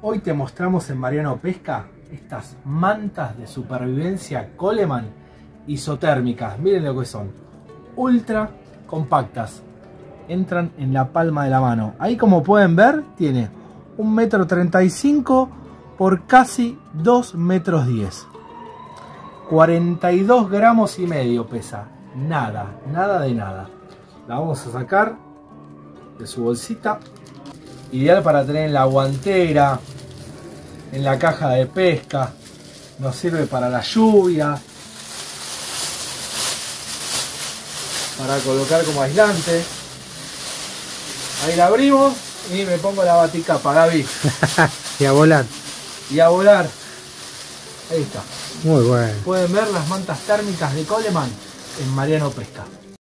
Hoy te mostramos en Mariano Pesca estas mantas de supervivencia Coleman isotérmicas. Miren lo que son. Ultra compactas. Entran en la palma de la mano. Ahí como pueden ver tiene un metro 35 por casi 2 metros 10. 42 gramos y medio pesa. Nada, nada de nada. La vamos a sacar de su bolsita. Ideal para tener en la guantera, en la caja de pesca. Nos sirve para la lluvia. Para colocar como aislante. Ahí la abrimos y me pongo la baticapa, Gaby. y a volar. Y a volar. Ahí está. Muy bueno. Pueden ver las mantas térmicas de Coleman en Mariano Pesca.